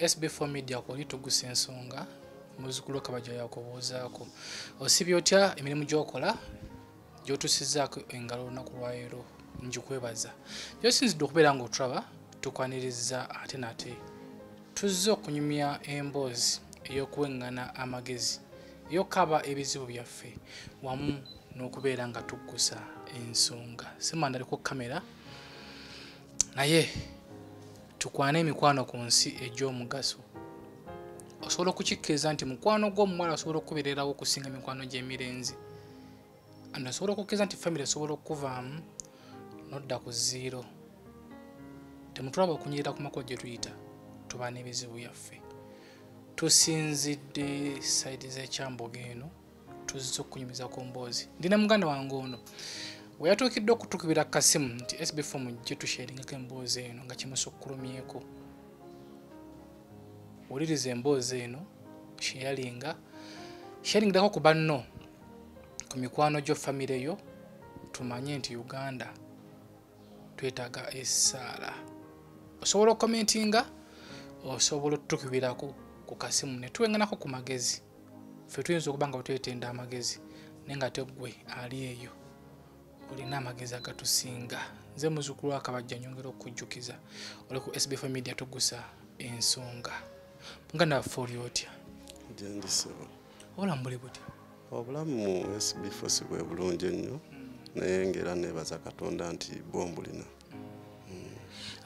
sb4 media kwoli tugusa ensonga muzukulu kabajja yakubuuzaako osibye otya emirimu gyokola? Gyotusizaako engalo olunaku lwaleero njikwebaza gyosinzidde okubeera nga otulaba tukwaniriza ate nate. Tuzze okunyumya emboozi ey'okuweŋŋana amagezi ey'okukaba ebizibu byaffe wamu n'okubeera nga tuggusa ensonga. Simanda aliko kamera naye tukwane emikwano ku nsi egy'omugaso. Osobola okukikkiriza nti mukwano gw'omuwala osobola okubeererawo okusinga mikwano gy'emirenzi. And osobola okukkiriza nti famire esobola okuvaamu nodda ku ziiro temutulaba okunyirira ku makubo gye tuyita tuba n'ebizibu byaffe. Tusinzidde saidi z'ekyamboga eno tuzze okunyumiza ku mboozi. Ndina muganda wange ono we yatuukidde okutukubira ku kasimu nti sb4 mujje tusheringako emboozi eno nga kimusukkulumyeko wuliriza emboozi eno sheyalinga sheyaringirako ku banno ku mikwano gyo famire yo tumanye nti uganda twetaaga essaala. Osobola okukomentinga osobola otutukubirako ku kasimu ne tuweŋŋanako ku magezi. Ffe tuyinza okuba nga bwetwetenda amagezi naye nga teggwe ali eyo olina amagezi agatusinga. Nze muzukulu akabajja nyongera okujjukiza. Oli ku sbf media tugusa ensonga. Muganda waffe oli otya? Gyendisibwa obulamu buli butya? Obulamu mu sbfosi bwe bulungi ennyo naye ngaera neebaza katonda nti bwombulina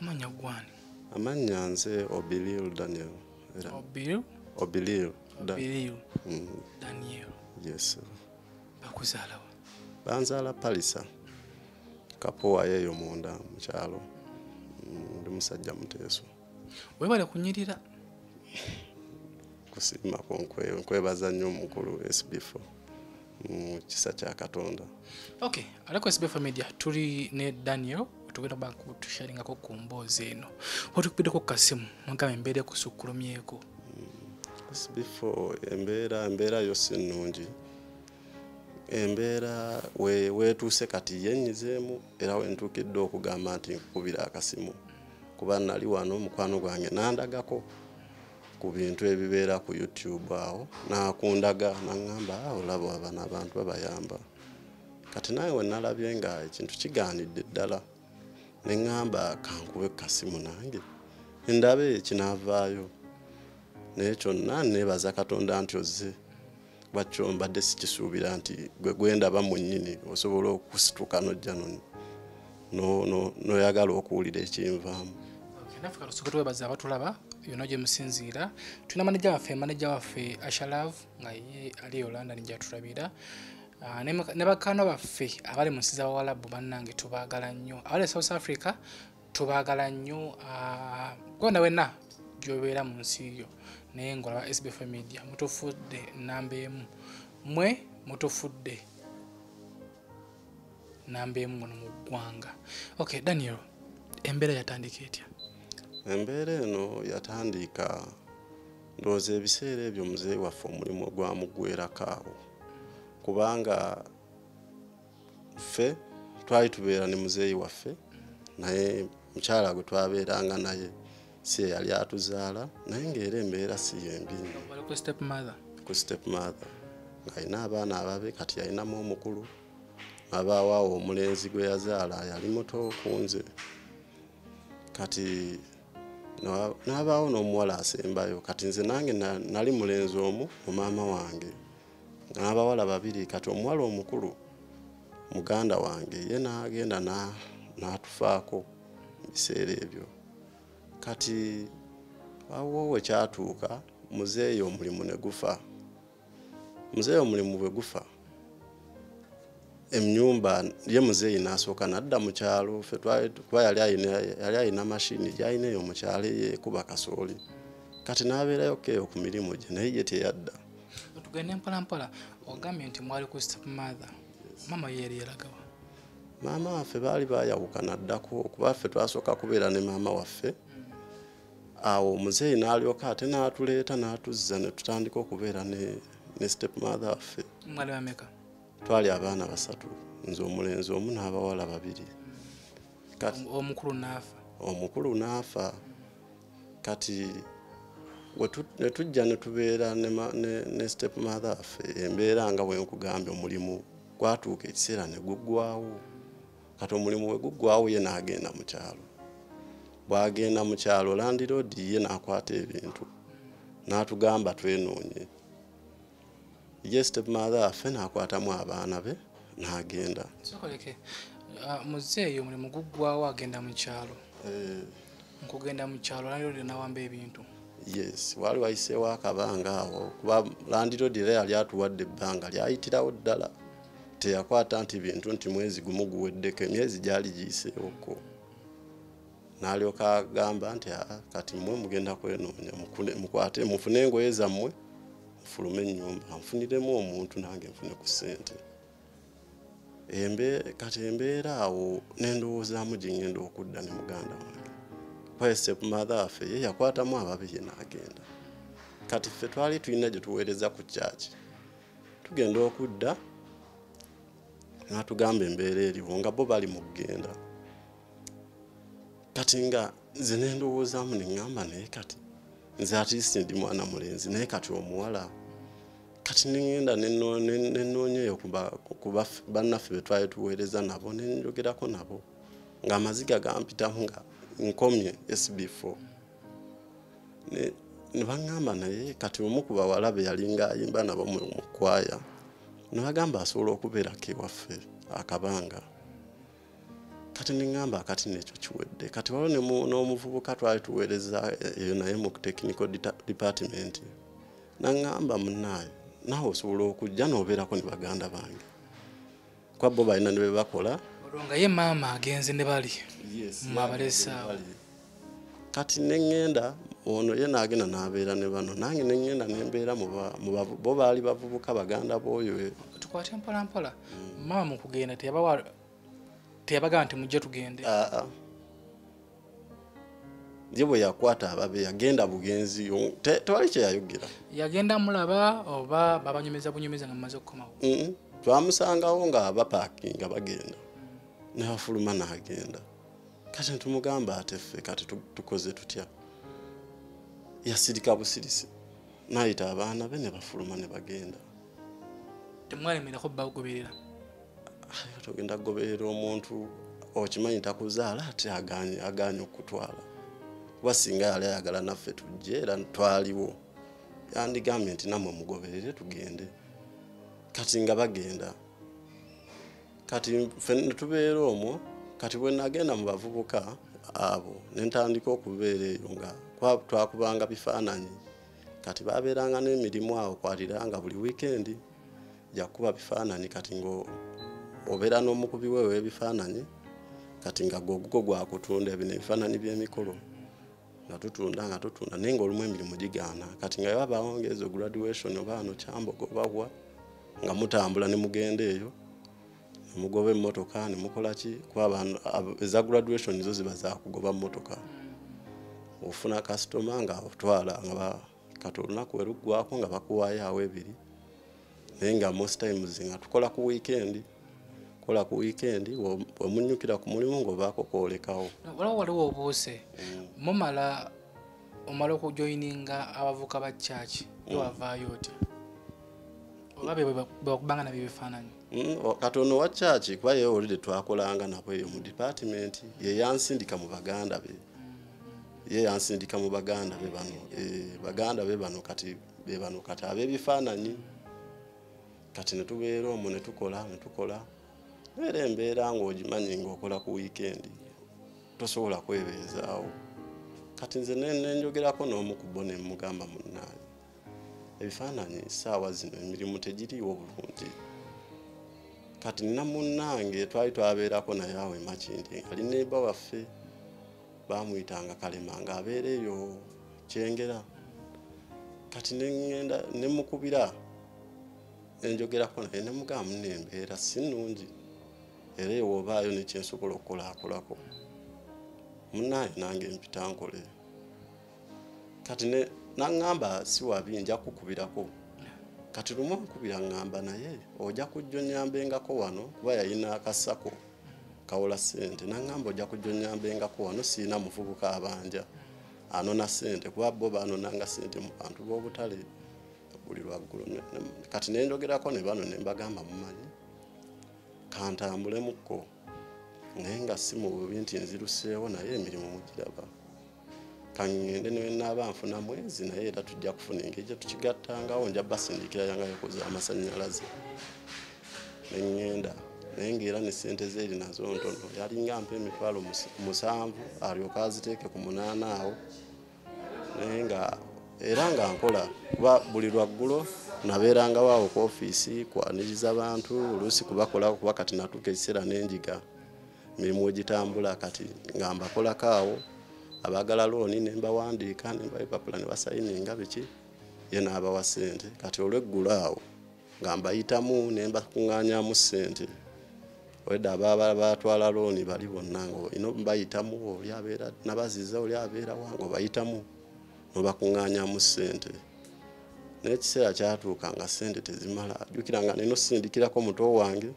amanya gwani amannya nze obilil daniel. Obilil? Da- biliu Mm, daniel. Yes bakuzaalawa banzaala palisa kapowa yeeyo munda mukyalo Mm, ndi musajja muteeso webale kunyirira kusiimako nkwe- nkwebaza nnyo omukulu sb4 mu kisa kya katonda. Ok aleko sbf media tuli ne daniel tugenda ba tusharingako ku mboozi eno. Wetukubiddeko ku kasimu mugambe embeera ekusukkulumyeko. Sb4 embeera embeera yo si nnungi embeera we- weetuuse kati yenyizeemu era wentuukidde okugamba nti nkukubira akasimu. Kuba nali wano mukwano gwange nandagako ku bintu ebibeera ku youtube awo. Nakundaga naŋŋamba "Ah, olaba abano abantu babayamba. Kati naye wenalabye nga ekintu kigaanidde ddala. Neŋŋamba kankube ku kasimu nange. Ndabe kinaavaayo. Naye kyonna neebaza katonda nti ozze bwakyo mbadde sikisuubira nti gwe gwendaba mu nnyini osobola okusituka nojja no- no- no- noyagala okuwulira ekinvaamu. Naffe katusoke twebaza abatulaba yonna gye musinziira. Tulina maneja waffe maneja waffe ashalav nga ye ali e london gyatulabira. Ah, ne bakano baffe abali mu nsi zabawalabu bannange tubaagala nnyo. Abali e south africa tubaagala nnyo. Ah, gwona wenna gyobeera mu nsi yo naye ngaolaba sbf media mutufudde namba emu. Mwe mutufudde namba emu muno mu ggwanga. Ok daniel embeera yatandika etya? Embeera eno yatandika ndowooza ebiseera ebyo muzeeyi waffe omulimu gwamugwerako awo. Kubanga ffe twali tubeera ne muzeeyi waffe naye mukyala gwe twabeeranga naye si ye yali atuzaala naye ngaera embeera si yembi nnyo wali ku step mother ku step mother ng'alina abaana ababe kati yalinamu omukulu. Abaawo awo omulenzi gwe yazaala yali muto kunze kati n'abaawo n'omuwala asembayo. Kati nze nange na- nali mulenzi omu mu maama wange. N'abawala babiri kati omuwala omukulu muganda wange ye n'agenda na- n'atufaako mu biseera ebyo kati awo wekyatuuka muzeeyi omulimu ne gufa. Muzeeyi omulimu bwe gufa emyumba ye muzeeyi n'asooka nadda mu kyalo ffe twali- kuba yali ayina mashini gyalina eyo mu kyalo eyekuba kasooli. Kati n'abeerayo keeyo ku mirimu gye naye ye teyadda. Tugende mpolampola ogambye nti mwali ku step mother. Mama ye yali yalagawa. Maama waffe baali bayawukana ddako kuba ffe twasooka kubeera ne maama waffe awo omuzeeyi n'alyoka ate n'atuleeta n'atuzza ne tutandika okubeera ne, ne step mother waffe twali abaana basatu nze omulenzi omu n'abawala babiri. Omukulu n'afa? kati ne tujja ne tubeera ne ma- ne ne step mother affe embeera nga bwe nkugambye omulimu gwatuuka ekiseera ne guggwawo kati omulimu bwe guggwawo ye n'agenda mu kyalo bw'agenda mu kyalo landiroodi ye n'akwata ebintu n'atugamba twenoonye. Ye step mother affe n'akwatamu abaana be n'agenda. Sokoleke muzeeyo omulimu guggwawo agenda mu kyalo. Eh, nkugenda mu kyalo landiroodi nawamba ebintu. Yes wali wayiseewo akabanga awo kuba landiroodi era yali atuwadde ebbanga lyayitirawo ddala. Teyakwata nti bintu nti mwezi gumu guweddeko emyezi gyali giyiseewoko n'alyoka agamba nti "Ah, kati mmwe mugenda kwenoonya mukwate mufune engoye zammwe mufulume ennyumba nfuniremu omuntu nange nfune ku ssente. Kati embeera awo nendowoozaamu gye ngenda okudda ne muganda wange. Kwesep mother affe ye yakwatamu ababiri n'agenda. Kati ffe twali tulina gye tuweereza ku kyaki tugenda okudda natugamba embeera eriwo nga bo bali mu kugenda kati nga nze nendowoozaamu neŋŋamba naye kati nze atiisi ndi mwana mulenzi naye kati omuwala kati neŋŋenda neno- ne- nenoonyeyo ku ba- ku baffe- bannaffe be twali tuweereza nabo nenjogerako nabo ng'amaziga gampitamu nga nkomye sb4 ne baŋŋamba naye kati omu ku bawala be yalinga ayimba nabo mu kwaya ne bagamba asobola okubeerako ewaffe akabanga kati neŋŋamba akati nekyo kiwedde. Kati waliwo n'omuvubuka twali tuweereza eyo naye mu technical department. Naŋŋamba munnaayo naawe osobola okujja n'obeerako ne baganda bange. Kuba bo balina ne bebakola olwo nga ye maama agenze ne bali. Mmwe abalese awo. kati neŋŋenda ono ye n'agenda n'abeera ne bano. Nange neŋŋenda nembeera bo baali bavubuka baganda b'oyo e- tukwate mpola mpola. Maama mu kugenda teyabawa teyabagamba nti mujje tugende. Aa ye bwe yakwata ababe yagenda bugenzi tewali kyeyayogera yagenda mulaba oba babanyumeza bunyumeza nga mumaze okukomawo. Mm, twamusangawo nga bapaakinga bagenda. Nabafuluma n'agenda. Kati netumugamba ate ffe kati tu- tukoze tutya? Yasirika busirisi. Nayita abaana be ne bafuluma ne bagenda. Temwalemerako bagoberera togenda kugoberera omuntu okimanyi takuzaala ate aganye okutwala. Kuba singa yali ayagala naffe tujje era twaliwo. Yandigambye nti nammwe mugoberere tugende. Kati nga bagenda kati ffe netubeera omwo kati bwe nagenda mu bavubuka abo nentandika okubeera eyo nga twakubanga bifaananyi. Kati babeeranga n'emirimu awo kwaliranga buli wiikendi jakuba bifaananyi kati ngo obeera n'omukubi we w'ebifaananyi kati nga gwogugo gwakutunda ebino ebifaananyi by'emikolo nga tutunda nga tutunda naye ngaolumu emirimu gigaana. Kati nga wabaawo ngaezo graduation oba ano kyambogo obabwa nga mutambula ne mugenda eyo nemugoba emmotoka nemukola ki? Kuba eza graduation zo ziba zakugoba mmotoka. Ofuna kasitoma nga otwala nga kati olunaku weruggwako nga bakuwaayo awo ebiri naye nga most times nga tukola ku weekend kola ku weekend wemunyukira ku mulimu ng'obaako kwolekawo waliwo waliwo obuuse. Mumala omala okujoyininga abavuka ba kyaki yo wavaayo oti oba bye bwe bakubanga nabyo ebifaananyi? Mm, katono wa kyaki kuba ye olide twakolanga nabo eyo mu department ye yansindika mu baganda be. Ye yansindika mu baganda be bano. Eh, baganda be bano kati be bano kati ab'ebifaananyi. Kati netubeera omwo netukola netukola era embeera ng'ogimanyi ng'okola ku weekend tosobola kwebeezaawo. Kati nze ne- nenjogerako n'omu ku bo nemugamba munnaayo ebifaananyi saawa zino emirimu tegiriiwo bulungi. Kati nina munnange twali twabeerako naye awo emakindi ali neiba waffe bamuyitanga kalema nga abeera eyo kyengera kati neŋŋenda nemukubira nenjogerako naye nemugamba muno embeera si nnungi era eyo woobaayo nekyensobola okukolaakolako munaayo nange mpita nkole. Kati naŋŋamba si wabi nja kukubirako. Kati lumu ankubira ŋŋamba naye ojja kujja onyambengako wano kuba yalina akasako kawola ssente. Naŋŋamba ojja kujja onyambengako wano siina muvubuka abanja anona sente kuba bo banonanga sente mu bantu b'obutale buli lwaggulo kati nenjogerako ne bano ne mbagamba mumanyi kantambulemukko naye nga si mu bubi nti nziruseewo naye emirimu mugiraba. Kaŋŋende nenaaba nfuna mwezi naye era tujja kufuna engeri gye tukigattangawo nja basindikira yanga yokoza amasannyalaze. Neŋŋenda naye ngaera ne sente zeeri nazo ntono yalinga mpa emitwalo mus- musanvu alyoka aziteeke ku munaana awo naye nga era nga nkola kuba buli lwaggulo nabeerangawo awo ku ofiisi kwaniriza bantu oluusi kubakolako kuba kati natuuka ekiseera n'enjiga mirimu wegitambula kati nga mbakolako awo abagala looni nembawandiika nembaipapula ne basayininga biki ye n'abawa sente kati olweggulo awo nga mbayitamu nembakuŋŋaanyamu sente wedde ababa batwala looni bali bonna nga olina mbayitamu oli abeera nabaziza oli abeera wange obayitamu nobakuŋŋaanyamu sente naye ekiseera kyatuuka nga sente tezimala. Jjukira nga nina osindikirako muto wange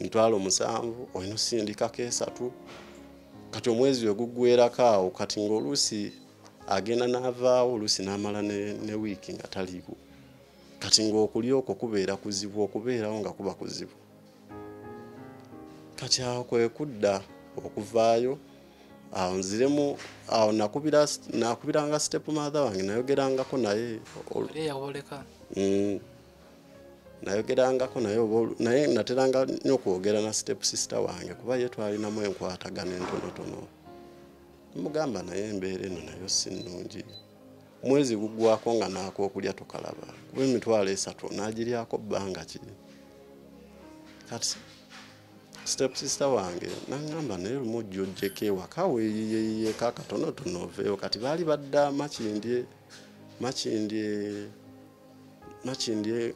mitwalo musanvu olina osindikako esatu. Kati omwezi we guggwerako awo kati ngaoluusi agenda n'avaawo oluusi n'amala ne, wiiki nga taliiwo kati ngaokulya okwo kubeera kuzibu okubeerawo nga kuba kuzibu. Kati awo kwe kudda okuvaayo awo nziremu awo nakubira nakubiranga step mother wange nayogerangako naye Mm. nayogerangako naye naye nateranga nnyo okwogera na step sister wange kuba ye twalinamu enkwatagana entonotono. Mugamba naye embeera eno nayo si nnungi. Mwezi guggwako nga nakookulya tokalaba. Kuba emitwalo esatu nagiryako bbanga ki? Kati step sister wange naŋŋamba naye lumu ojja ojjeko ewaka weeyiyeyiyeko akatonotono oveewo kati baali badda makindye makindye makindye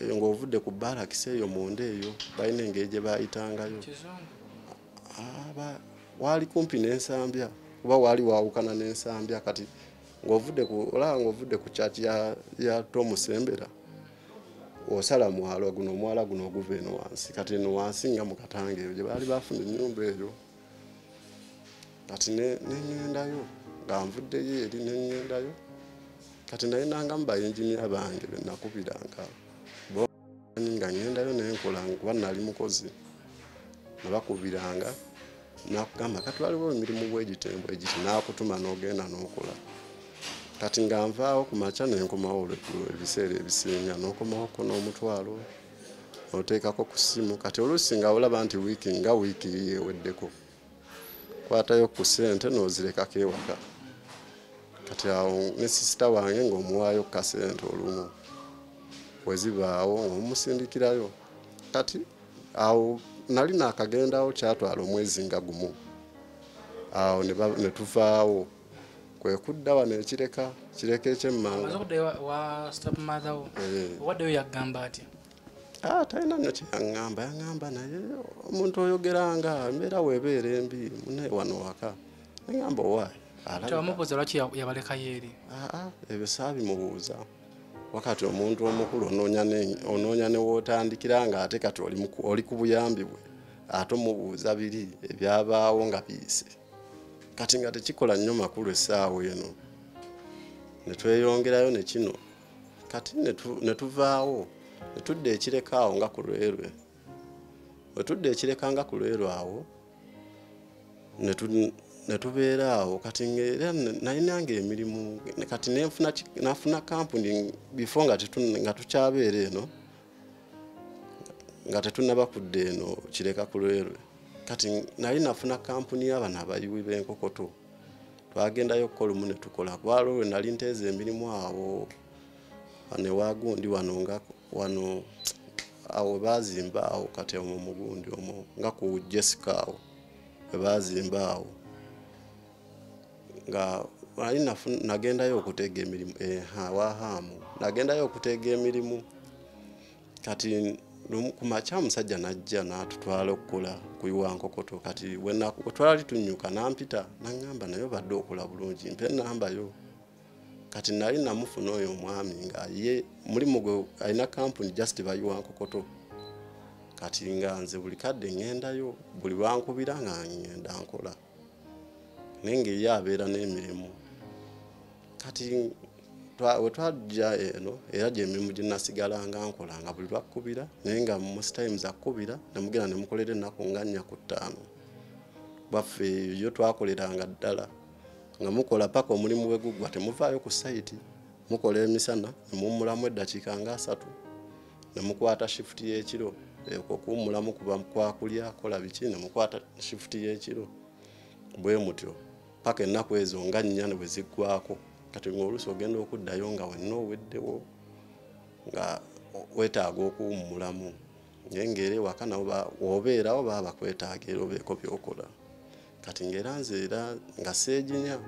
eh, ng'ovudde ku barakisi eyo munda eyo balina engeri gye bayitangayo kizungu? Aba waali kumpi n'ensambya kuba waali waawukana n'ensambya kati ng'ovudde ku olaba ng'ovudde ku kyaki ya, ya tomusembera osala mwalo guno omwala guno oguva eno wansi. Kati eno wansi nga mu katanga eyo gye baali bafuna ennyumba eyo. Kati ne- neŋŋendayo nga nvuddeyo eri neŋŋendayo kati naye nangamu bayinjiniya bange benakubiranga nga ŋŋendayo nenkola kuba nali mukozi nabakubiranga nakugamba kati waliwo emirimu bwegitembwe egiti nakutuma n'ogenda n'okola kati nga nvaawo ku makya nenkomawo ebiseera ebisinga n'okomawoko n'omutwalo oteekako ku ssimu kati oluusi nga olaba nti wiiki nga wiiki yeweddeko kwatayo ku sente n'ozirekako ewaka. Kati awo ne sisita wange ng'omuwaayo ku kasente olumu wezibaawo ng'omusindikirayo. Kati awo nali naakagendawo kyatwala omwezi nga gumu. Awo ne tuvaawo kwe kudda wano ekireka kireka ekyemmanga. Eh. Ah, talina nnyo kyeyaŋŋamba yaŋŋamba naye omuntu oyogeranga embeera weebeera embi mune wano waka. Neŋŋamba owaayi tewamubuuza lwaki ya- yabalekayo eri aa ebyo saabimubuuza. Wakati omuntu omukulu onoonya ne- onoonya newotandikira nga ate kati oli ku buyambi bwe ate omubuuza biri ebyabaawo nga biyise kati nga tekikola nnyo makulu essaawa eno netweyongerayo ne kino. Kati netu- netuvaawo netudda ekireka awo nga ku lwerwe wetudda ekireka nga ku lwerwe awo netu- netubeera awo. Kati ngaera nalinanga emirimu kati nafuna kampuni before nga tukyabeera eno nga tetunaba kudda eno kireka ku lwerwe kati nali nafuna kampuni y'abano abayiwi b'enkokoto. Twagendayo okukola omu netukola kubala olwe nali nteeza emirimu awo. Wano ewagundi wano nga wano awo bazimba awo. Kati omwo mugundi omwo nga ku jessica awo webazimba awo. Nga ali nafu- nagendayo okuteega emirimu eha wahamu nagendayo okuteega emirimu. Kati lumu- ku makya omusajja najja natutwala okukola kuyiwa nkokoto kati wena- we twali tunyuka nampita naŋŋamba naye obadde okola bulungi mpa enambayo kati nali namufuna oyo omwami nga ye mulimu gwe alina kampuni just bayiwa nkokoto kati nga nze buli kadde ŋŋendayo buli lwankubira nga ŋŋenda nkola. Naye ngaeye abeera n'emirimu. Kati we twajja eno era gyemirimu gyenasigalanga nkola nga buli lwakkubira naye nga most times akkubira nemugenda nemukolera ennaku nga nnya ku ttaano. Baffe eyo twakoleranga ddala nga mukola paka omulimu bwe guggwa temuvaayo ku sayiti mukola emisana nemuwumulamu eddakiika nga asatu nemukwata shifuti y'ekiro ekwo kuwumulamu kuba kwakulya kola biki nemukwata shifuti y'ekiro bwe mutyo paka ennaku ezo nga nnya ne bwe ziggwako kati ngaoluusi ogenda okuddayo nga wenna oweddewo nga wetaaga okuwummulamu. Naye ngaera ewaka nabo ba- wobeerawo baba bakwetaaga era obeeko byokola. Kati ngaera nze era nga seeginya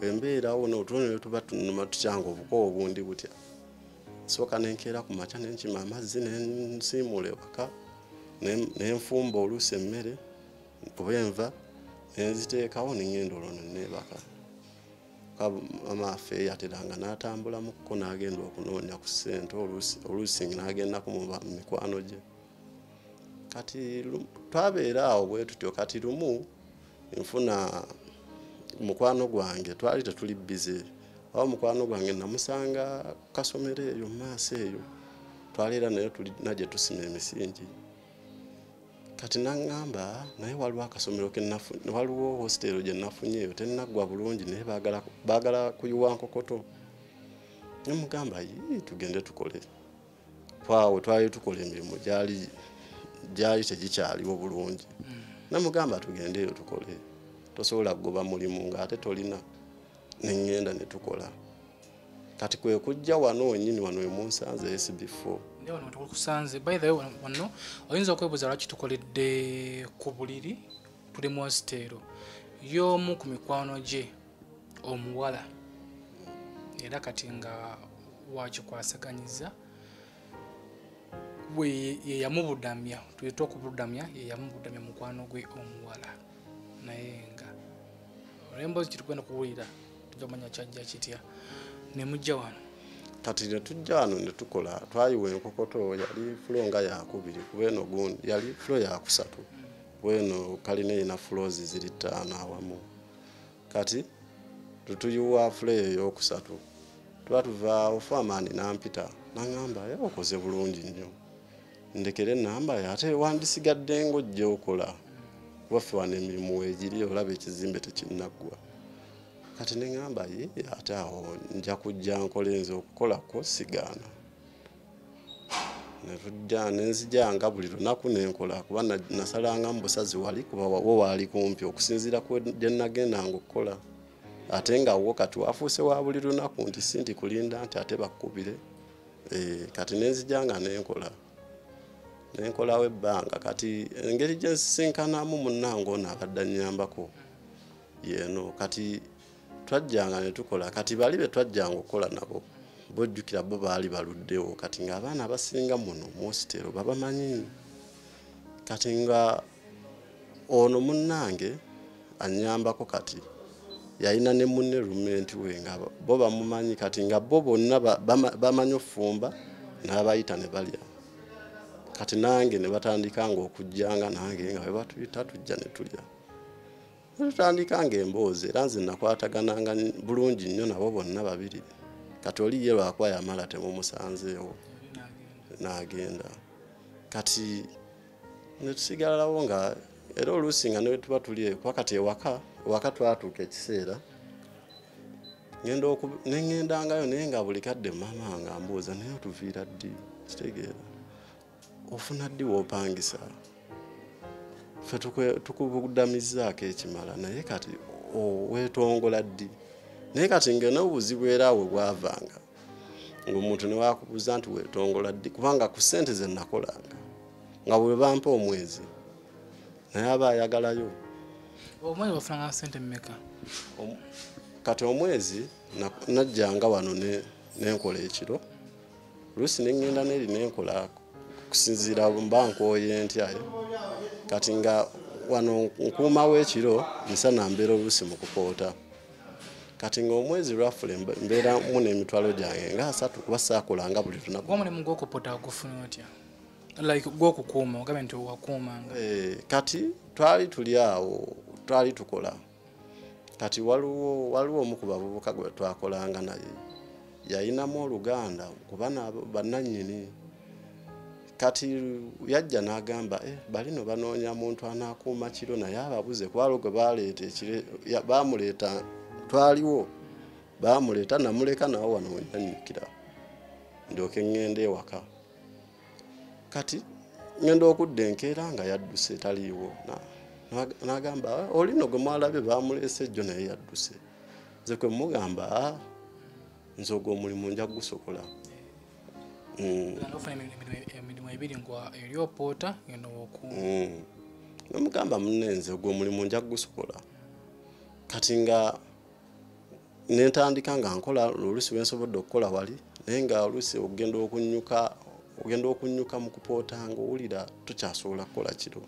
wembeerawo notuno tuba tunuma tukyanga obuko obundi butya. Sooka nenkeera ku makya nenkima amazzi nensiimuula ewaka ne- nenfumba oluusi emmere kuba enva nenziteekawo nengenda olwo neneebaka amaafe yateranga n'atambulamuko n'agenda okunoonya ku ssente oluusi- n'agendaku mu mikwano gye. Kati twabeera awo bwe tutyo kati lumu nfuna mukwano gwange twali tetuli bize awo mukwano gwange namusanga kasomero eyo mu maaso eyo twaleera naye tulina gye tusima emisingi kati naŋŋamba naye waliwo akasomero waliwo hositero gye nafunye eyo tenaggwa bulungi naye baagala kuyiwa nkokoto. Nemugamba yi tugende tukole. Twawe twali tukola emirimu gyali gyali tegikyaliwo bulungi. Namugamba tugende eyo tukole. Tosobola kugoba mulimu ngaate tolina neŋŋenda ne tukola. Kati kwe kujja wano wenyini wano emunsanze sb4 Ndi wano tukusanze by the way wano- oyinza okwebuuza lwaki tukoledde ku buliri tuli mu hositeero y'omu ku mikwano gye omuwala. Era kati nga wakikwasaganyiza bwe ye yamubudamya tuyita okubudamya ye yamubudamya mukwano gwe omuwala. Naye nga olwemboozi kitugenda kuwulira tujja kumanya kyajja kitya. Nemujja wano kati netujja wano netukola twayiwa enkokoto yali fulo nga yakubiri kubeno gundi yali fulo yakusatu bweno kalina erina fulozi ziri ttaano awamu. Kati tutuyiwa fulo eyo eyokusatu tuba tuvaawo famaani nampita naŋŋamba ye okoze bulungi nnyo. Ndekere enamba yo ate wandisigadde ngaojja okola. Waffe wano emirimu weegiri olaba ekizimbe tekinnaggwa kati neŋŋamba ye ate awo nja kujja nkola nze okukolako sigaana. Netujja nenzijanga buli lunaku nenkola kuba na- nasalanga mu busazi wali kuba wo waali kumpi okusinziira ku gye nagendanga okukola. Ate nga wo kati wafuuse wa buli lunaku nti si nti kulinda nti ate bakkubire Eh, kati nenzijanga nenkola nenkolawo ebbanga kati engeri gyensisinkanamu munnange ono abadde annyambako yeeno kati twajjanga ne tukola. Kati bali be twajjanga okukola nabo bojjukira bo baali baluddewo. Kati ng'abaana abasinga muno mu hositero babamanyi? Kati nga ono munnange annyambako kati yalina ne munne rumenti we nga bo bamumanyi. Kati nga bo bonna ba- bama- bamanyi okufumba n'abayita ne balya. Kati nange ne batandikanga okujjanga nange nga webatuyita tujja ne tulya tutandikanga emboozi era nze nakwatagananga bulungi nnyo nabo bonna babiri. Kati oli ye lwakuba yamala temumusanzeewo n'agenda. Kati netusigalalawo nga era oluusi nga netuba tuli ekuba kati ewaka ewaka twatuuka ekiseera neŋŋendangayo naye nga buli kadde maama wange ambuuza naye otuviira ddi? Kitegeera. Ofuna ddi woopangisa ffe tukubudamizaako ekimala naye kati o- weetongola ddi? Naye kati nga n'obuzibu era awo bwavanga ngaomuntu newakubuuza nti weetongola ddi? Kubanga ku ssente ze nakolanga nga bwe bampa omwezi naye aba ayagalayo. Omwezi bafunanga sente mmeka? Kati omwezi na- najjanga wano ne- nenkola ekiro. Luusi neŋŋenda neri nenkola kusinziira mba nkooye ntyayo kati nga wano nkuumawo ekiro misana mbeera oluusi mu kukoota kati ngaomwezi lwafule mbe- mbeeramu n'emitwalo gyange nga asatu kuba saakolanga buli lunaku. Gwomulimu gwokupota gufuna otya? Like gwokukuuma ogambe nti wakuumanga Eh, kati twali tuli awo twali tukola. Kati waliwo waliwo omu ku bavubuka gwe twakolanga naye yayinamu oluganda kuba bannannyini kati yajja n'agamba eh, balino banoonya muntu anaakuuma kiro naye ababuze kuba lwe gwe baleeta ekire bamuleeta twaliwo bamuleeta namuleka nawe wano wenyanyukira ndyoke ŋŋenda ewaka. Kati ŋŋenda okudda enkeera nga yadduse taliiwo. Na- na- n'agamba "Ah, olino gwe mwalabye bamuleese jjo naye yadduse. Nze kwe mugamba "Ah, nze ogwo omulimu nja gusokola Mm. Emirimu- ebiri nga eri opoota ngeno oku Mm. nomugamba munenze ogwo omulimu nja gusokola kati nga nentandika nga nkola oluusi wensobodde okukola wali naye nga oluusi ogenda okunyuka ogenda okunyuka mu kupoota nga owulira tukyasobola kukola kiro.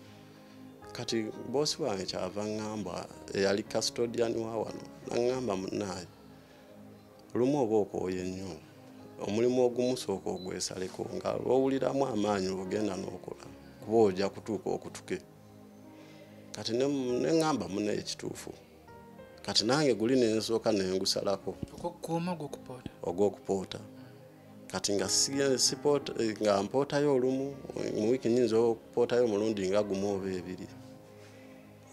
Kati boosi wange kyava ŋŋamba eyali custodian wa wano naŋŋamba munaaye olumu oba okooye nnyo omulimu ogumu sooka ogwesaleko nga lwowuliramu amaanyi ogenda n'okola kuba ojja kutuuka okutuke. Kati ne- neŋŋamba muna ekituufu kati nange guli nensooka nengusalako. Ogw'okupoota kati nga nga mpootayo olumu mu wiiki nyinza okupootayo omulundi nga gumu oba ebiri.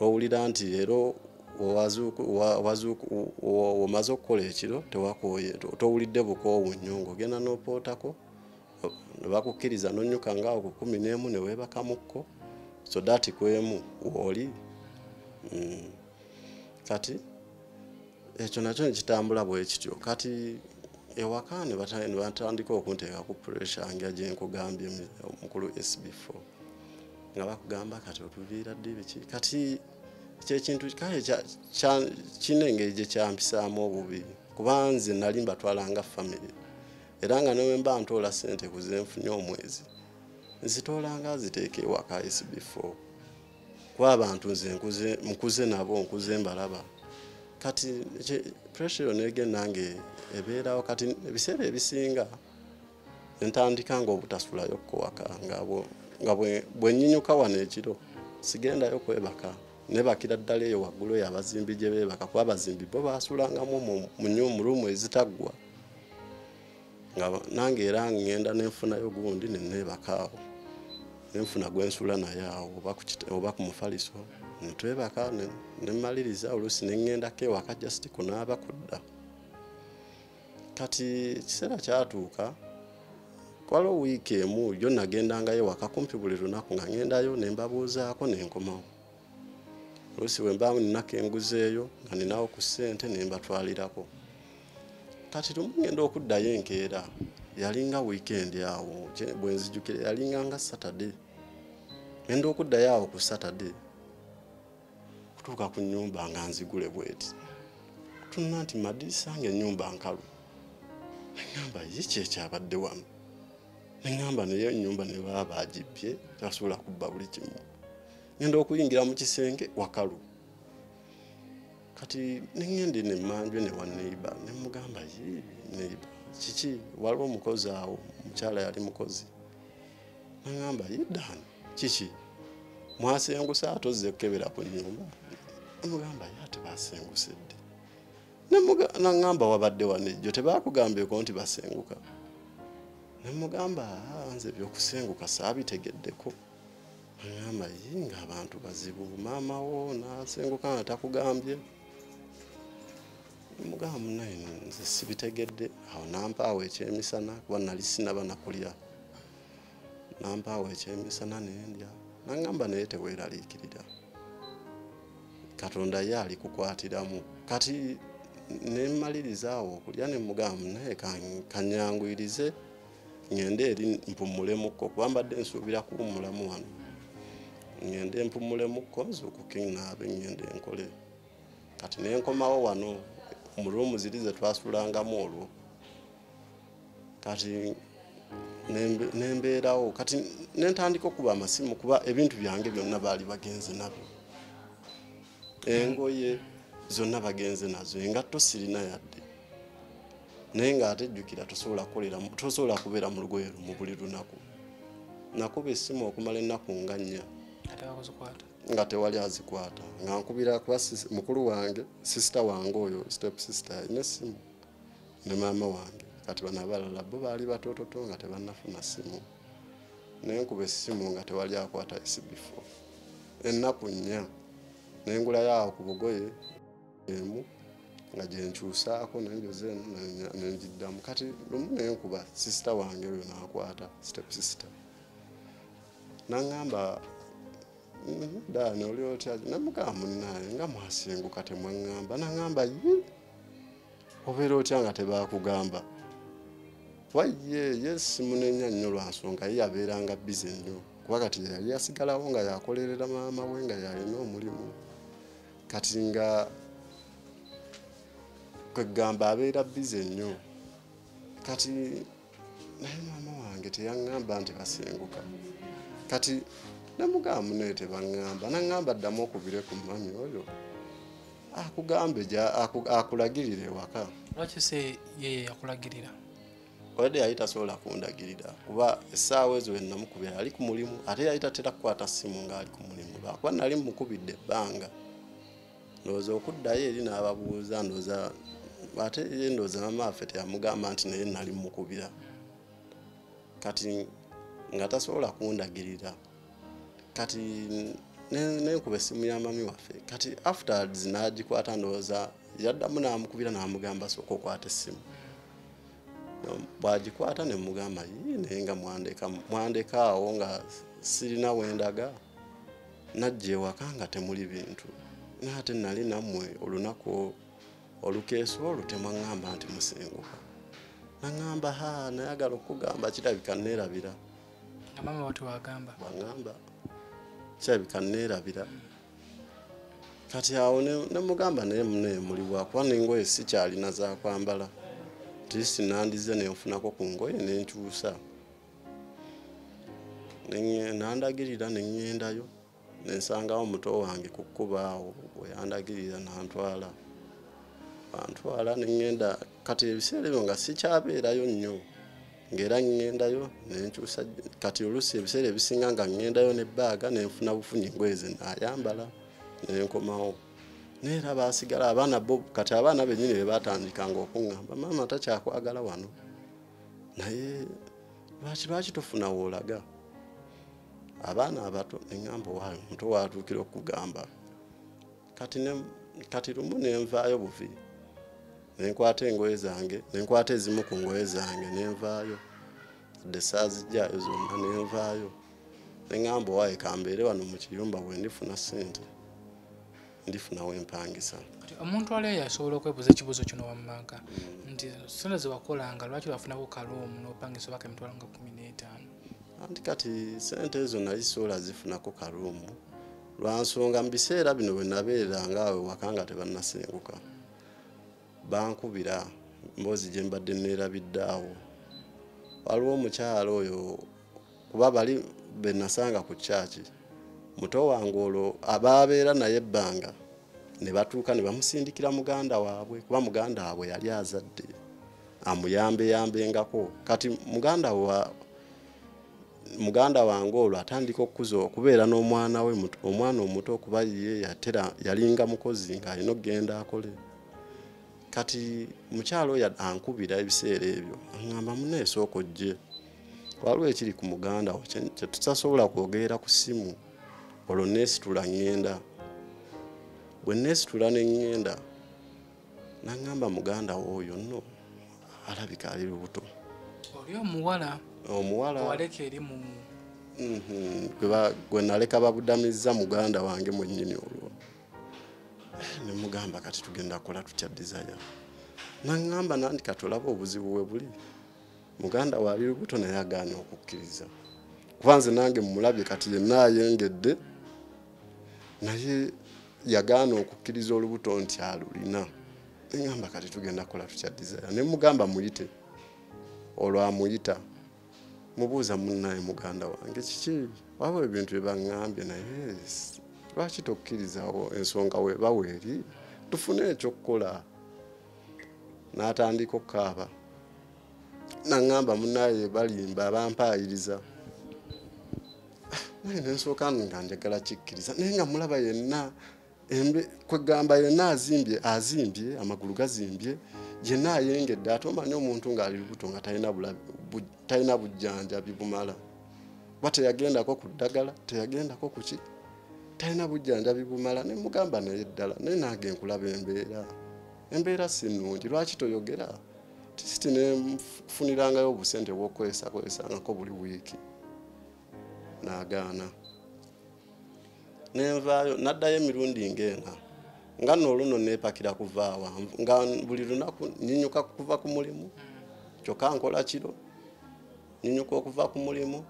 Owulira nti ero womaze okukola ekiro towulidde bukoowu nnyo ng'ogenda n'opootako ne bakukkiriza nonyuka ngaawo ku kumi n'emu ne weebakamukko so dati kwemu wooli Mm. kati ekyo nakyo nekitambula bwe kityo. Kati ewaka ne bata- ne batandika okunteeka ku puresure nga gyenkugambye mi- omukulu sb4 nga bakugamba kati otuviira ddi biki? Kati kyekintu kale kina engeri gye kyampisaamu obubi kuba nze nali mbatwalanga famire era nga newe mba ntoola sente ku zenfunye omwezi nzitoolanga ziteeka ewaka sb4 kuba abantu nze nkuze- nabo nkuze mbalaba. Kati pressure egenda nange ebeerawo kati ebiseera ebisinga ntandika nga obutasulayo kukowaka nga bwe- nga bwe- bwenyinyuka wano ekiro sigendayo kwebaka nebakira ddala eyo waggulu eyo abazimbi gye beebaka kuba abazimbi bo basulangamu mu- mu nyu- mu ruumu ezitaggwa. Nga nange era ngenda nenfunayo gundi neneebakaawo nenfuna gwensula naye awo oba ku mufaliso. Netwebaka ne- nemaliriza oluusi neŋŋendako ewaka just kunaaba kudda kati ekiseera kyatuuka kwaliwo wiiki emu yo nagendangayo ewaka kumpi buli lunaku nga ŋŋendayo nembabuuzaako nenkomawo oluusi bwe mba ninako enguzeeyo nga ninawo ku ssente nembatwalirako kati lumu ngenda okuddayo enkeera yalinga wiikendi awo bwe nzijukire yalinga nga satade ngenda okuddayo awo ku satade kutuuka ku nyumba nga nzigule bweti. Tunna nti madisa nga enyumba nkalu. Neŋamba yiki ekyabadde wano neŋamba naye enyumba ne baba bagibye tasobola kubba buli kimu ngenda okuyingira mu kisenge wakalu. Kati neŋŋende nemmanjwe ne wa neiba nemugamba ye neiba kiki? Waliwo omukozi awo mukyala yali mukozi. Naŋamba ye dani kiki? Mwasenguse ate ozze kukebera ku nyumba nemugamba ye ate basenguse ddi Nemuga- naŋŋamba wabadde wanejjo tebakugambyeko nti basenguka. Nemugamba "Ah, nze ebyokusenguka saabitegeddeko agamba ye nga abantu bazibu. Maama wo nasenguka nga takugambye. Mugamba munaye nze sibitegedde. Awo nampaawo ekyemisana kuba nali sinaba nakulya. Nampaawo ekyemisana nendya naŋŋamba naye teweeraliikirira katonda ye alikukwatiramu. Kati nemaliriza awo okulya nemugamba munaye kan- kanyanguyirize ŋŋende eri mpummulemukko kuba mbadde nsuubira kuwummulamu wano ŋŋende mpummulemukko nzuukuke naabe ŋŋende enkole kati nenkomawo wano mu ruumu ziri ze twasulangamu olwo. Kati nembe- nembeerawo kati nentandika okuba amasimu kuba ebintu byange byonna baali bagenze nabyo. Engoye zonna bagenze nazo engatto sirina yadde. Naye ngaate jjukira tosobola kubeera mu lugoye lumu buli lunaku. Nakuba essimu okumala ennaku nga nnya nga tewali azikwata. Nga nkubira kuba mukulu wange sisita wange oyo step sister alina essimu ne maama wange. Kati bano abalala bo baali batoototo nga tebannafuna ssimu nenkuba essimu nga tewali akwata esibifo ennaku nnya nengulayo awo ku bugoye emu nga gyenkyusaako nenjoza eno nenjiddamu kati lumu nenkuba sisita wange oyo nakwata step sister. Naŋŋamba "Mhm, daani oli otya namugamba munnaye nga mwasenguka temwaŋŋamba naŋŋamba ye obeera otya nga tebakugamba? Waye ye simunenya nnyo lwa nsonga. Ye yabeeranga bize nnyo. Kuba kati yali yasigalawo nga yakolerera maama we nga yalina omulimu. Kati nga kwegamba abeera bize nnyo. Kati naye maama wange teyaŋŋamba nti basenguka kati namugamba munaye tebaŋŋamba naŋŋamba ddamu okubire ku mami oyo. Akugambe gya- aku- akulagirire ewaka lwaki se yeye yakulagirira? Obadde yali tasobola kundagirira kuba essaawa ezo wenamukubira yali ku mulimu ate yali tatera kukwata simu ng'ali ku mulimu. Lwakuba nali mukubidde ebbanga. Ndowooza okuddayo eri n'ababuuza ndowooza ate ye ndowooza mamaafe teyamugamba nti naye nali mukubira. Kati nga tasobola kundagirira kati ne- nenkuba essimu ya mami waffe. Kati afterwards n'agikwata ndowooza yaddamu n'amukubira n'amugamba sooka okwata essimu bwagikwata nemugamba "Yii, naye nga mwandeka awo nga sirina wendaga najja ewaka nga temuli bintu. Naate nali nammwe olunaku olukeesa olwo temwaŋŋamba nti musenguka. Naŋŋamba ha nayagala okugamba. Kirabika neerabira. Nga maama wati wagamba kirabika neerabira kati awo ne- nemugamba naye munaye muliwa kuba nengoye sikyalina zakwambala tisi nandize nenfunako ku ngoye nenkyusa nandagirira neŋŋendayo nensangawo muto wange ku kkuba awo weyandagirira nantwala. Bantwala neŋŋenda kati ebiseera ebyo nga sikyabeerayo nnyo ngaera ŋŋendayo nenkyusa kati oluusi ebiseera ebisinga nga ŋŋendayo nebbaaga nenfuna bufunyi ngoye ze nayambala nenkomawo neera basigala abaana bo kati abaana benyini bebatandikanga okuŋŋamba maama takyakwagala wano? Naye lwaki lwaki tofuna woolaga abaana abato neŋŋamba waayo omuto watuukira okugamba. Kati lumu nenvaayo buvi nenkwata engoye zange nenkwata ezimu ku ngoye zange nenvaayo dde saazijjaayo zonna nenvaayo neŋŋamba owaaye kambeere wano mu kiyumba bwe ndifuna sente ndifuna wempangisa kati omuntu ali yasobola okwebuuza ekibuuzo kino wammanga nti sente zewakolanga lwaki lwafunaku kaloomu nopangisa obaka emitwalo nga kumi n'etaano? Anti kati sente ezo nali sobola zifunako kaluumu lwansonga mu biseera bino bwe nabeeranga awe waka nga tebannasenguka bankubira mboozi gye mbadde neerabidde awo. Waliwo omukyalo oyo kuba bali be nasanga ku kyaki muto wange olwo abaabeera naye ebbanga ne batuuka ne bamusindikira muganda waabwe kuba muganda waabwe yali azadde amuyambeyambengako. Kati muganda wa muganda wange olwo atandika okukuza okubeera n'omwana we omwana omuto okuba ye yatera yalinga mukozi ng'alina okugenda akole kati mukyalo oyo ankubira ebiseera ebyo aŋŋamba muneesooka ojje. Waliwo ekiri ku muganda wo kye kye tutasobola kwogerera ku ssimu olwo neesitula ŋŋenda bwe neesitula ne ŋŋenda naŋŋamba muganda wo oyo nno alabika ali lubuto. Oli omuwala? Omuwala. Owaleka eri mu Mhm, gwe naleka babudamizza muganda wange mwennyini olwo nemugamba kati tugenda kukola tutya desire naŋŋamba nandi kati olaba obuzibu we buli. Muganda waali lubuto naye agaanye okukkiriza. Kuba nze nange mumulabye kati yenna ayengedde naye yagaana okukkiriza olubuto nti alulina. Neŋŋamba kati tugenda kukola tutya desire nemugamba muyite olwo amuyita. Mubuuza munnaye muganda wange kiki? Waba ebintu byebaŋŋambye naye s- lwaki tokkirizawo ensonga weba weeri tufune ekyokukola n'atandika okukaaba naŋŋamba munnaye balimba bampaayiriza. Naye nensooka nga njagala kikkiriza. Naye nga mulaba yenna kwegamba yenna azimbye azimbye amagulu gazimbye yenna ayengedde ate omanyi omuntu ng'ali lubuto nga talina bujjanjabi bumala. Kuba teyagendako ku ddagala teyagendako ku ki talina bujjanjabi bumala ne mugamba naye ddala naye nange nkulaba embeera. Embeera si nnungi lwaki toyogera? Tisiti nenfunirangayo obusente bwokwesakwesangako buli wiiki. N'agaana. Nenvaayo naddayo emirundi ng'ena nga nooluno neepakira kuva awanvu nga buli lunaku nyinyuka kuva ku mulimu kyokka nkola kiro nyinyuka okuva ku mulimu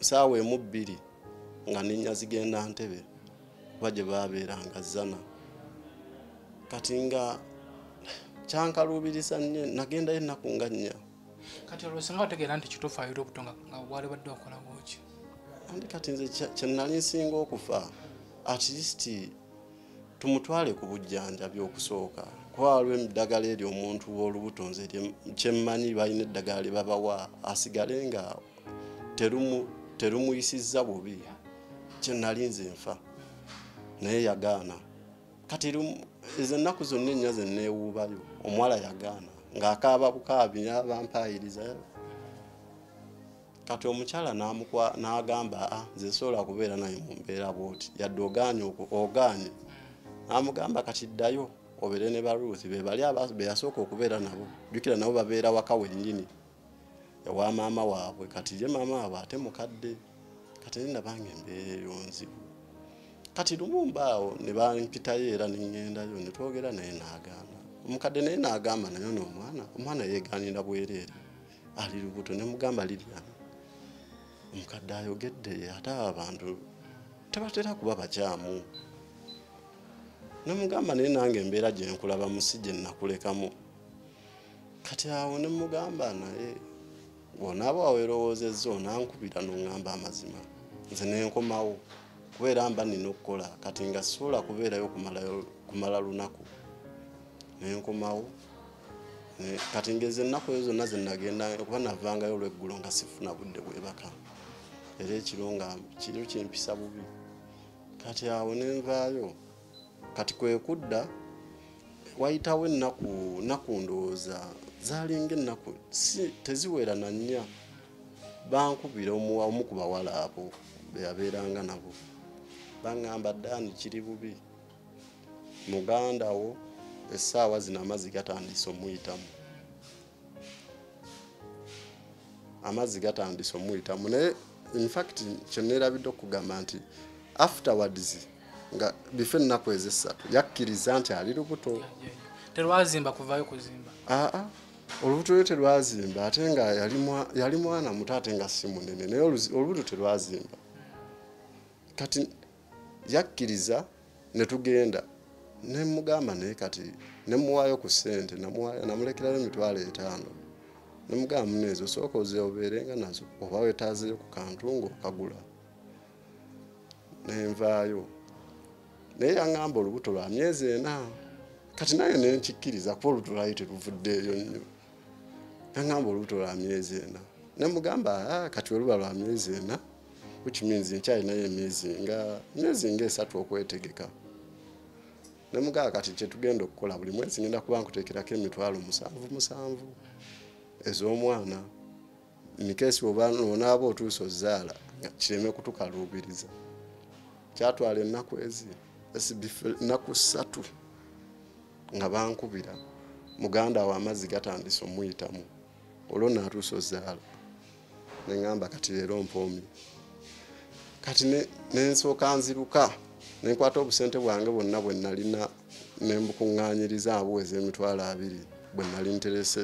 saawa emu bbiri nga ninnya zigenda ntebe kuba gye baabeeranga zana. Kati nga kyankaluubiriza nnyo nagendayo ennaku nga nnya. Kati olwo singa wategeera nti kituufu ayira obuto nga wali badde okola bwoki andi kati nze kye- kye nali nsinga okufa at least tumutwale ku bujjanjabi okusooka kuba waliwo eddagala eri omuntu w'olubuto nze kyemmanyi balina eddagala lye babawa asigale nga terumu- terumuyisizza bubi kye nali nze nfa naye yagaana. Kati ezo ennaku zonna ennya ze neewuubayo omuwala yagaana ng'akaaba bukaabi nabampayiriza kati omukyala n'agamba "Ah, nze sobola kubeera naye mu mbeera bwoti. Yadde ogaanye ogaanye. N'amugamba kati ddayo obeere ne baruuthi be bali be yasooka okubeera nabo jjukira nabo babeera waka wennyini ewa maama waabwe. Kati ye maama waabwe ate mukadde kati ne ndabanga embeera eyo nzibu. Kati lumu mbaawo ne bampitayo era neŋŋendayo ne twogera naye n'agaana omukadde naye n'agamba naye n'omwana omwana yeegaanira bwereere. Ali lubuto ne mugamba liryani omukadde ayogedde ate abantu tebatera kuba bakyamu. Nemugamba naye nange embeera gyenkulaba musi gye nakulekamu kati awo nemugamba naye bwonaaba wawerowoozezza onankubira noŋŋamba amazima. Nze nenkomawo kubeera mba nina okukola kati nga sisobola kubeerayo kumala lunaku. Nenkomawo Ne- kati ngeze ennaku ezo zonna zenagenda kuba navangayo olweggulo nga sifuna budde bwebaka era ekiro nga kiro kimpisa bubi. Kati awo nenvaayo kati kwe kudda wayitawo ennaku naku ndowooza zalinga ennaku si teziwera na nnya. Bankubira omu ku bawala abo beyabeeranga nabo. Baŋŋamba ddaani kiri bubi. Muganda wo essaawa zino amazzi gatandise omuyitamu. Amazzi gatandise omuyitamu. Naye infact kyeneerabidde okugamba nti afterwards nga bife ennaku ezessatu yakkiriza nti ali lubuto. Terwazimba kuvaayo kuzimba. Aa olubuto lwe terwazimba ate nga yali mwa- yali mwana muto ate nga si munene naye olubuto terwazimba kati yakkiriza ne tugenda nemugamba naye kati nemuwaayo ku ssente namulekerayo emitwalo etaano. Nemugamba muneezo sooka oze obeerenga nazo oba wetaazeyo ku kantu ngaokagula nenvaayo naye yaŋŋamba olubuto lwa myezi ena kati naye nenkikkiriza kuba olubuto lwali teruvuddeeyo nnyo yaŋŋamba olubuto lwa myezi ena. Nemugamba "Ah, kati weluba lwa myezi ena which means nkyalinayo emyezi nga myezi nga esatu okwetegeka nemugamba kati kyetugenda okukola buli mwezi ngenda kuba nkuteekerako emitwalo musanvu musanvu ez'omwana. Mikesi oba nonaaba otuusa ozaala nga kireme kutukaluubiriza. Kyatwala ennaku ezi ennaku ssatu nga bankubira. Muganda we amazzi gatandise omuyitamu olwo naatuusa ozaala neŋŋamba kati leero mpoomi kati ne- nensooka nziruka nenkwata obusente bwange bwonna bwe nalina nembukuŋŋaanyiriza abuweza emitwalo abiri bwe nali nterese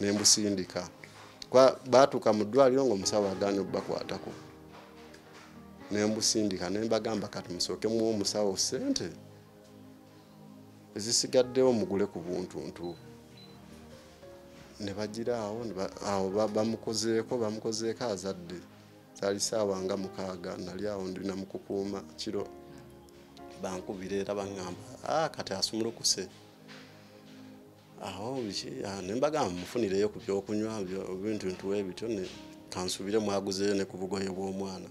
nembusindika kwa baatuuka mu ddwaliro ngaomusawo agaanye obubakwatako nembusindika nembagamba kati musooke muwa omusawo sente ezisigaddewo mugule ku buntuntu ne bagira awo awo ba- bamukozeeko bamukozeeko azadde. Zaali saawa nga mukaaga nali awo ndina mukukuuma kiro bankubira era baŋŋamba "Ah, kati asumulukuse awo ah, ne mbagamba mufunireyo ku byokunywa byo- ebintu ntuwe bityo kansubire mwaguzeyo ne ku bugoye bw'omwana.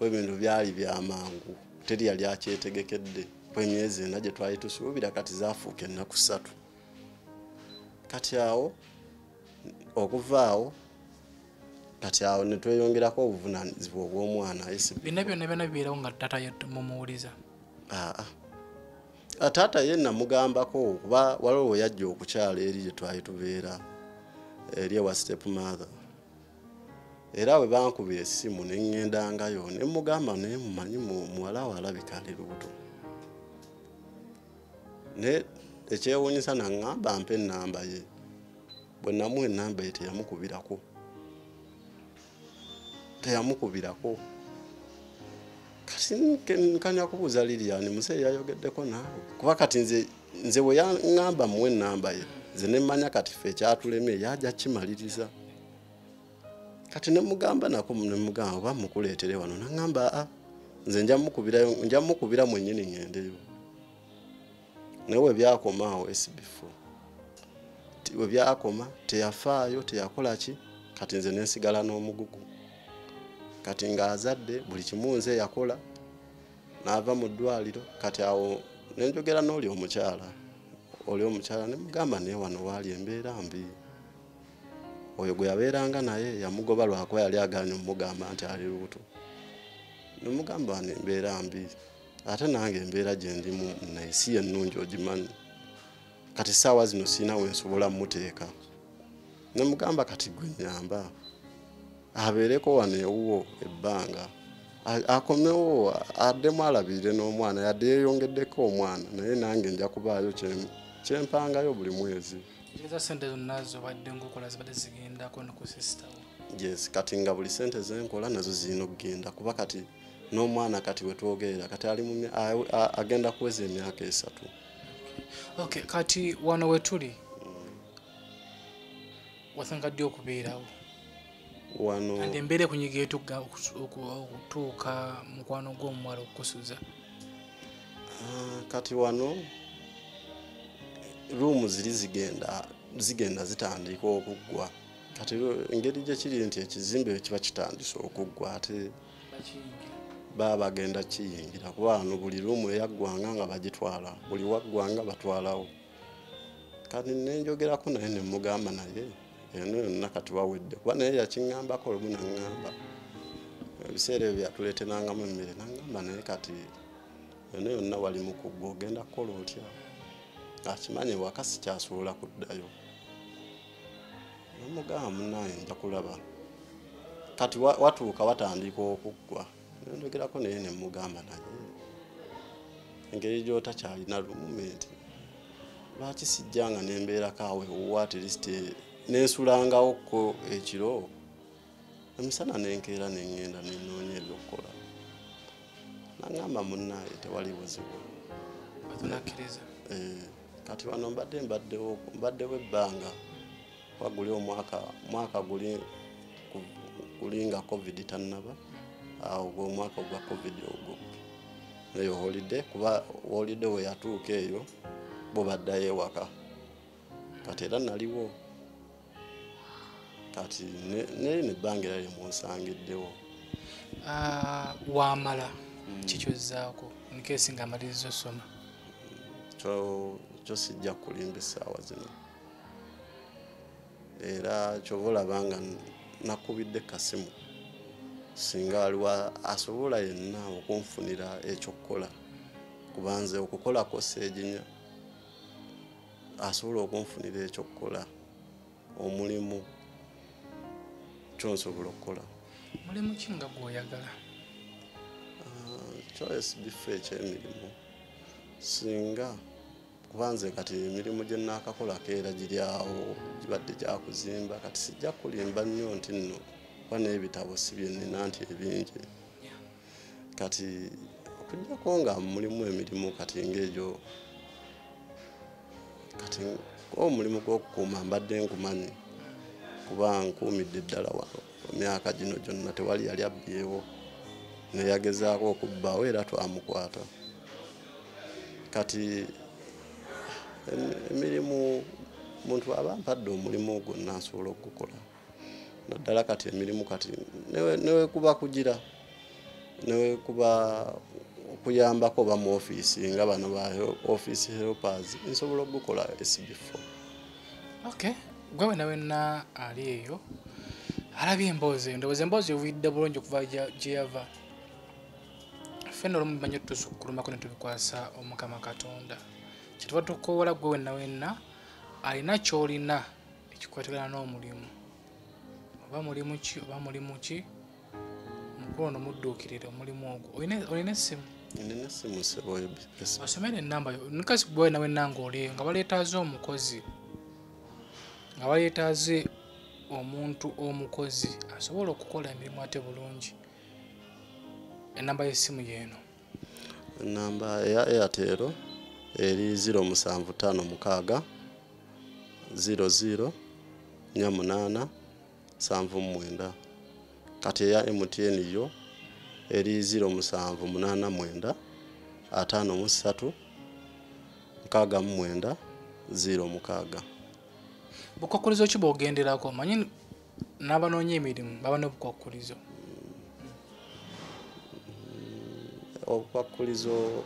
Bwe bintu byali byamangu teri yali akyetegekedde. Emyezi ena gye twali tusuubira kati zaafuuka ennaku ssatu kati awo okuva awo kati awo ne tweyongerako obuvunaanyizibwa obw'omwana bina byonna byonna bibeerawo nga tata ye mumuwuliza aa taata ye namugambako kuba waliwo we yajja okukyala eri gye twali tubeera eri ewa step mother era bwe bankubira essimu ne ŋŋendangayo ne mugamba naye mumanyi mu- muwala we alabika ali lubuto ekyewuunyisa naŋŋamba mpa ennamba ye. Bwe namuwa ennamba ye teyamukubirako. Teyamukubirako. Kati nkanya kubuuza lilian museeyi yayogeddeko naawe? Kuba kati nze nze bwe yaŋŋamba muwe ennamba ye nze nemmanya kati fe ekyatulemye yajja kimaliriza. Kati nemugamba nako nemugamba oba mukuleetere wano. Naŋŋamba aa nze nja mukubira mwennyini ŋŋendeyo naye we byakomaawo esibifo we byakoma teyafaayo teyakola ki? Kati nze nensigala n'omugugu. Kati ng'azadde buli kimu nze yakola n'ava mu ddwaliro kati awo nenjogera n'oli omukyala. Oli omukyala nemugamba naye wano waali embeera mbi. Oyo gwe yabeeranga naye yamugoba lwakuba yali aganye omugamba nti ali lubuto. Nemugamba wano embeera mbi ate nange embeera gye ndimu naye si yennungi ogimanyi. Kati saawa zino siina wensobola muteeka nemugamba kati gwe nyamba abeereko wano ewuwo ebbanga akomewo addemu alabirire n'omwana yadde yeyongeddeko omwana naye nange nja kubaayo kye- kyempangayo buli mwezi. Kitegeeza sente zonna zobadde ngaokola zibadde zigendako ne ku sisitawo yes kati nga buli sente zenkola nazo zirina okugenda kuba kati n'omwana kati wetwogerera kati ali agenda kuweza emyaka esatu. Okay kati wano wetuli wasanga ddi okubeerawo? Wano andi embeera ekunyiga etugga okutuuka mukwano gw'omuwala okukusuza. Ah, kati wano ruumu ziri zigenda zigenda zitandika okuggwa. Kati engeri gye kiri nti ekizimbe kiba kitandise okuggwa ate baba bagenda kiyingira kuba wano buli ruumu eyaggwanga nga bagitwala buli waggwanga batwalawo. Kati nenjogerako naye nemugamba naye eno yonna kati wawedde kuba naye yakiŋŋambako olumu naŋŋamba ebiseera ebyo byatuleeterangamu emmere naŋŋamba naye kati yonna yonna wali mukuggwa ogenda kukola otya? Akimanyi waka sikyasobola kuddayo. Nomugamba munaye nja kulaba. Kati wa- watuuka watandika okuggwa nendogerako naye nemugamba naye. Engeri gyotakyalina lumumenti lwaki sijjanga nembeerako awo ewuwa atleast nensulangawoko ekiro? Emisana nenkeera neŋŋenda nenoonya ebyokukola. Naŋŋamba munnaye tewali buzibu. Eh, kati wano mbadde mbaddewo ebbanga. Waguli omwaka mwaka guli nga covid tannaba awo gwomwaka ogwa covid ogwo. Eyo holide kuba holide we yatuuka eyo bo baddayo ewaka. Kati era naliwo kati ne- naye nebbanga era lyemunsangiddewo Ah, wamala kikyozzaako nkesi nga amaliriza osoma kyo kyo sijja kulimba essaawa zino. Era kyova olaba nga nakubidde kasimu singa aliwa asobola yenna okunfunira ekyokukola kubanze okukolako seeginya asobola okunfunira ekyokukola omulimu kyonsobola okukola. Mulimu ki nga gwoyagala? Choice bifo ekyemirimu. Singa kubanze kati emirimu gye naakakolako era giri awo gibadde gyakuzimba kati sijja kulimba nnyo nti nno kuba n'ebitabo si byenina nti ebingi. Kati okugjako nga mulimu emirimu kati ngaegyo kati omulimu gw'okukuuma mbadde nkumanyi kuba nkuumidde ddala wano emyaka gino gyonna tewali yali abbyewo neyagezaako okubbaawo era twamukwata. Kati em- emirimu muntu aba mpadde omulimu gwonna asobola okugukola naddala kati emirimu kati newe- newekuba kugira nekuba okuyambako ba mu ofiisi nga bano ba office helpers nsobola okugukola sb4 okay gwe wena wenna ali eyo alabye emboozi ndowooza emboozi ebuwidde bulungi okuva gya- gye yava. Ffenna olumu bimanyi tusukulumako ne tubikwasa omukama katonda. Kyetuba tukoowola gwe wenna wenna alina kyolina ekikwatagana n'omulimu oba mulimu ki oba mulimu ki? Mukulu ono mudduukirire omulimu ogwo. Olina- essimu? Nina essimu osomere enamba yo. Nkasi gwe wena wenna ngaolieyo nga baleetaaze omukozi. Nga baleetaaze omuntu omukozi asobola okukola emirimu ate bulungi. Enamba y'essimu yeeno enamba eya airtel eri 0756 00 48 79 kati eya mtn yo eri 0789 53 69 06 bukwakulizo ki bwogenderako? Manyi n'abanoonya emirimu baba n'obukwakulizo obukwakulizo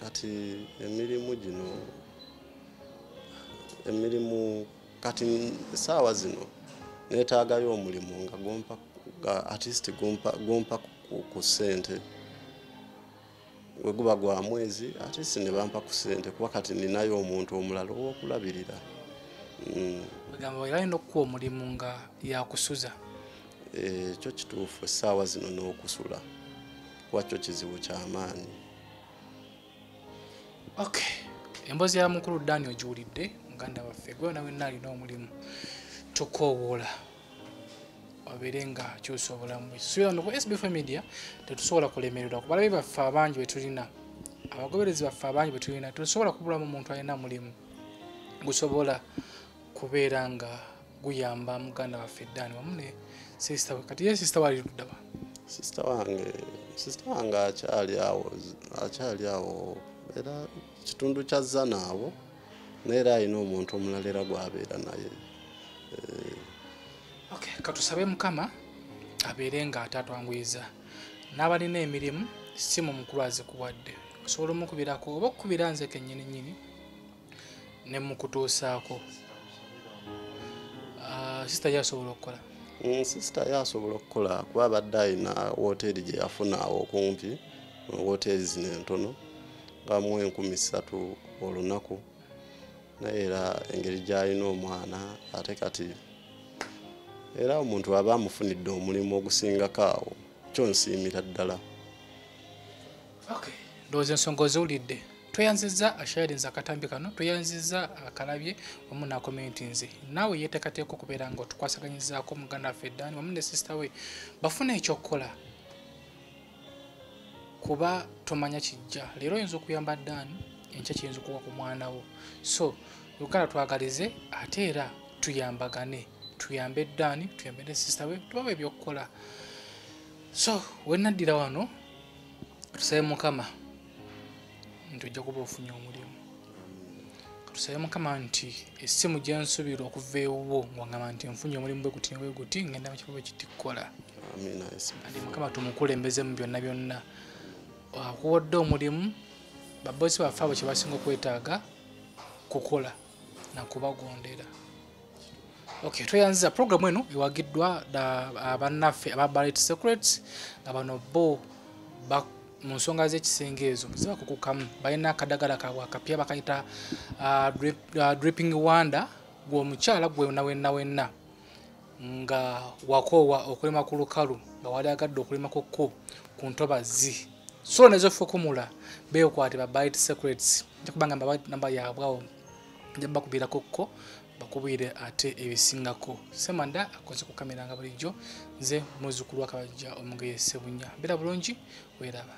kati emirimu gino emirimu kati saawa zino neetaagayo omulimu nga gumpa nga at least gumpa, gumpa ku, sente bwe guba gwa mwezi least ne bampa ku sente kuba kati ninayo omuntu omulala ow'okulabirira. Mm. egamba era alina okukuwa omulimu nga yakusuza. Ekyo kituufu essaawa zino n'okusula. Kuba kyo kizibu kyamaanyi okay emboozi ya mukulu dani ogiwulidde muganda waffe gwe wena wenna alina omulimu tukoowoola obeere nga kyusa obulamu suubira no ku sbf media tetusobola kulemererwa kubalabe baffe abangi betulina abagoberezi baffe abangi betulina tetusobola kubulamu omuntu alina mulimu. Gusobola kubeera nga guyamba muganda waffe dani wamu ne sisita we. Kati ye sisita we ali luddaba sisita wange sisita wange akyali awo akyali awo era kitundu kya zanaabo naera alina omuntu omulala era gwabeera naye okay katusabe mukama abeere nga atatwanguyiza n'abalina emirimu si mu mukulu azikuwadde osobola omukubirako oba okukubira nze kennyini nyini ne mukutuusaako Ah, sisita ye asobola okukola? Mm, sisita ye asobola okukola kuba abadde alina woteeri gye yafuna okumpi woteeri zino entono ngamu enkumi ssatu olunaku. Naye era engeri gy'alina omwana ate kati era omuntu aba amufunidde omulimu ogusingako awo kyo nsiimira ddala ndowooza ensonga oziwulidde. Tweyanziza asharinze akatambi kano tweyanziza akalabye wamu nakomenti nze. Naawe yeteekateeka okubeera nga otukwasaganyizaako muganda waffe dani wamu ne sisita we. Bafuna ekyokukola. Kuba tomanya kijja. Leero oyinza okuyamba dani enkya kiyinza okuwa ku mwana wo. So uganda twagalize ate era tuyambagane tuyambe dani tuyambe ne sisita we tubawa ebyokukola. So wenaddira wano tusabe mukama nti ojja kuba ofunye omulimu. Tusabe mukama nti essimu gyensuubira okuva ewuwo ngwangamba nti nfunye omulimu bwe guti bwe guti ngenda mu kifo bwe kiti kukola andi mukama tumukulembeze mu byonna byonna. Akuwadde omulimu babosi baffe abo kyebasinga okwetaaga kukola nakubagondera okay tweyanziza programu eno ewagiddwa abannaffe aba balet secrets nga bano bo mu nsonga z'ekisenga ezo zibakukukamu balina akadagala kaabwe akapya bakayita ah, dripping wonder gweomukyala gwena wenna wenna nga wakoowa okulima ku lukalu nga wali agadde okulimako ko ku ntobazi. So nezofukumula beekwate ba bite secrets njakubanga namba yaabwe awo nja bakubirako ko bakubwire ate ebisingako. Semanda akoze ku kamera nga bulijjo. Nze muzzukulu akabajja omugeye sebunya mbeera bulungi weeraba